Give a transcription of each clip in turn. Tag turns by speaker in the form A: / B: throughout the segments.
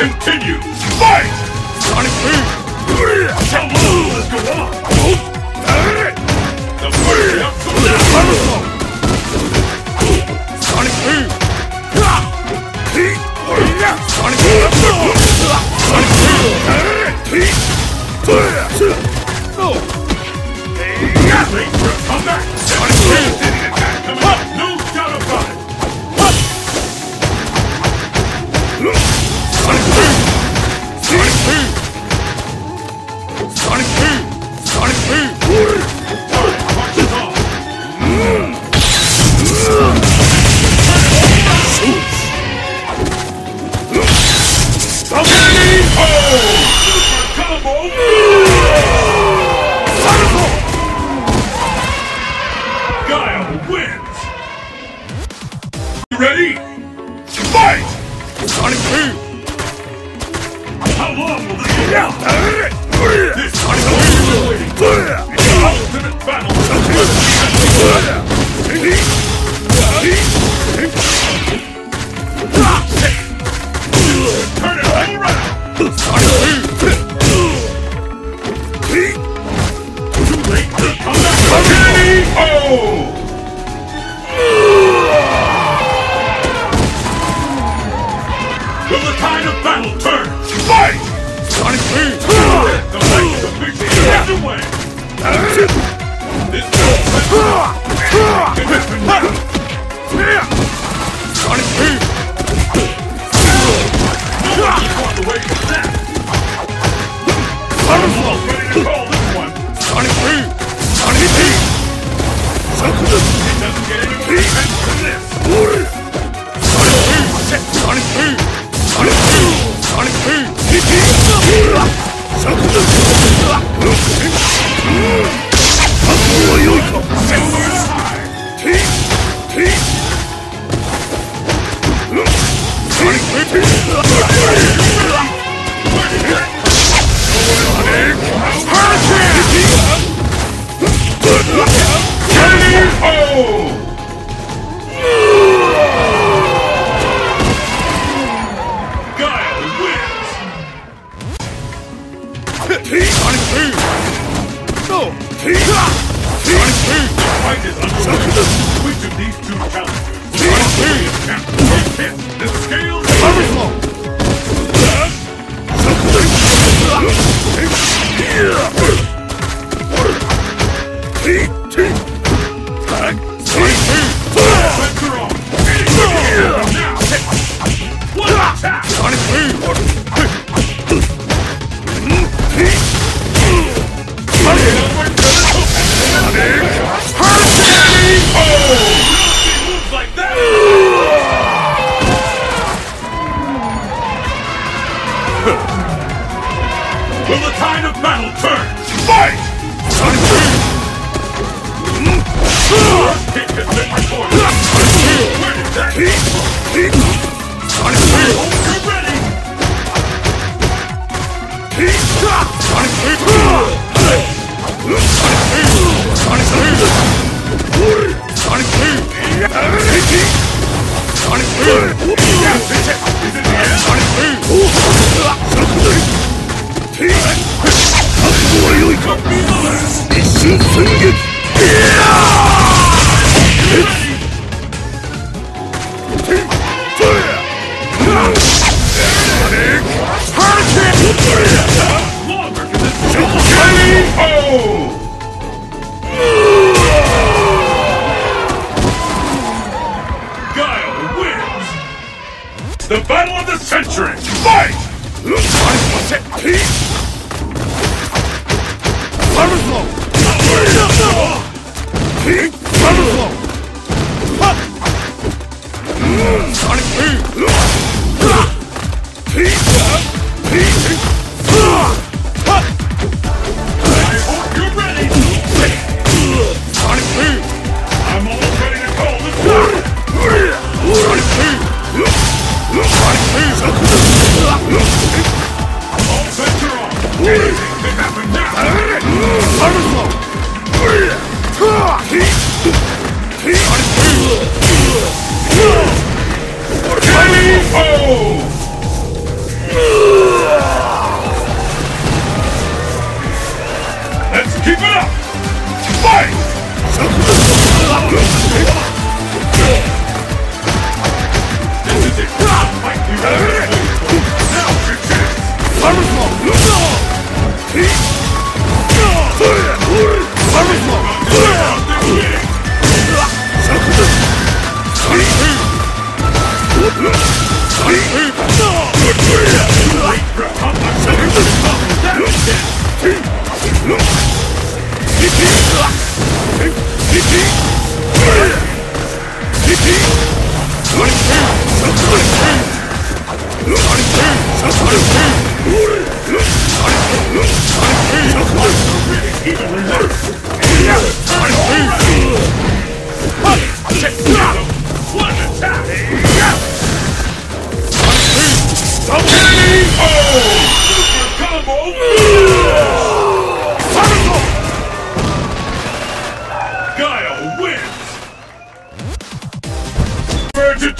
A: Continue. Fight! Sonic 2! Sonic 2! Sonic 2! Sonic 2! Listen. the tide of battle turns! Fight! Sonic Boom! Where did that come from? Sonic Boom! Sonic Boom! Sonic Boom! Sonic The battle of the century! Fight! I was at peace!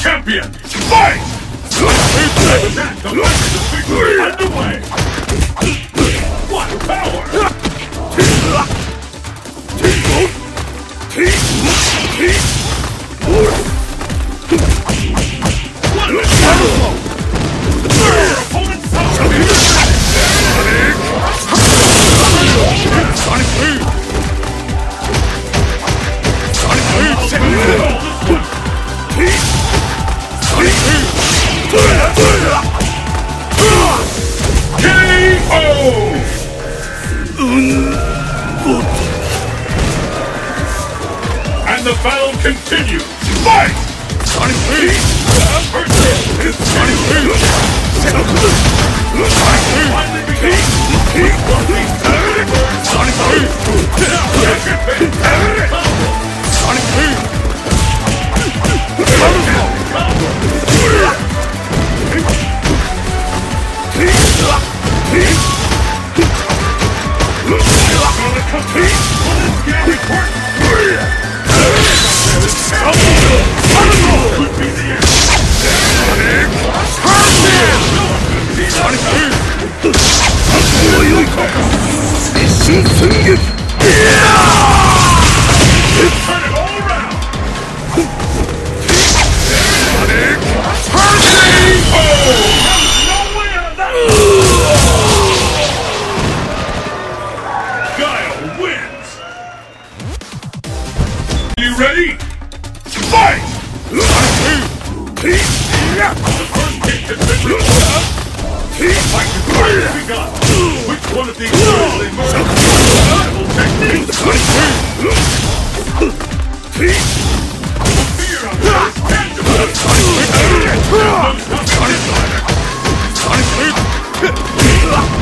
A: Champion! Fight! Attack the And the battle continues! Fight! Sonic Boom! Finally begins! Sonic Sonic Ready? Fight! First has been recorded. The fight already begun. Which one of these will emerge? Is tangible! Will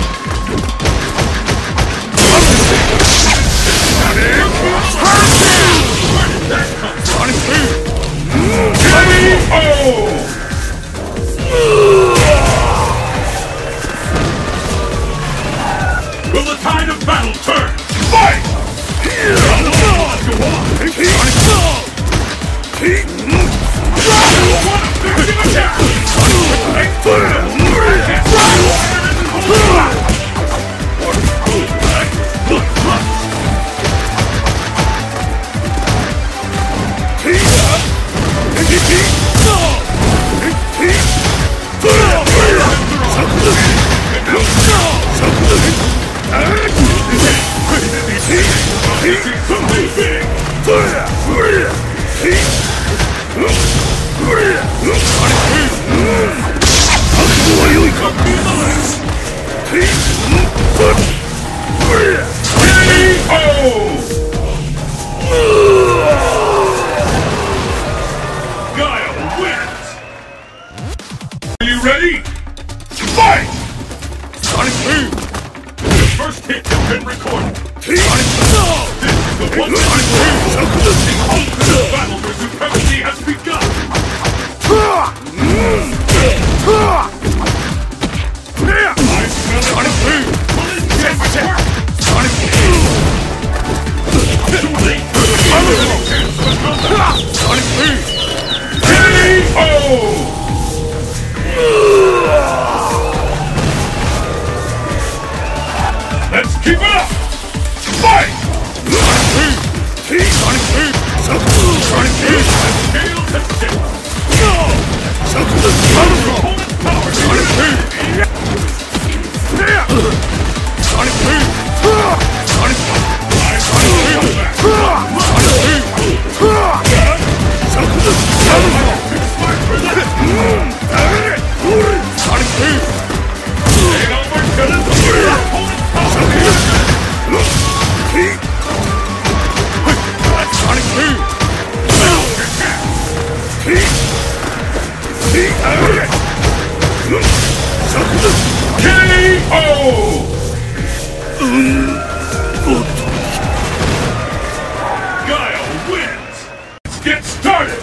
A: Let's get started!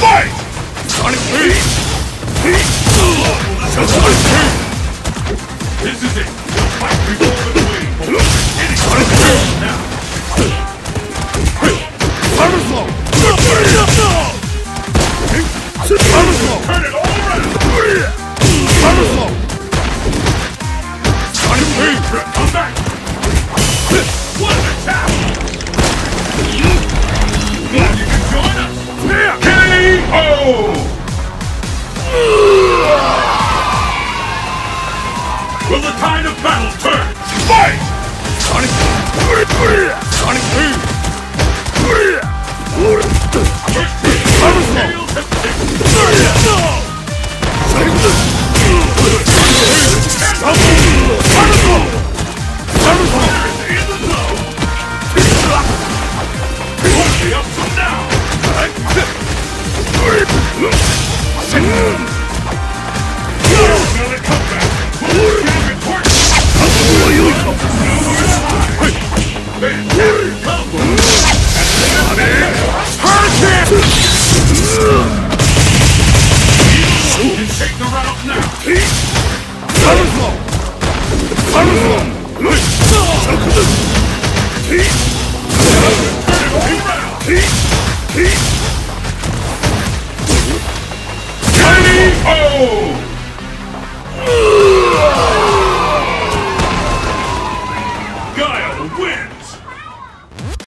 A: Fight!
B: Sonic Boom! Sonic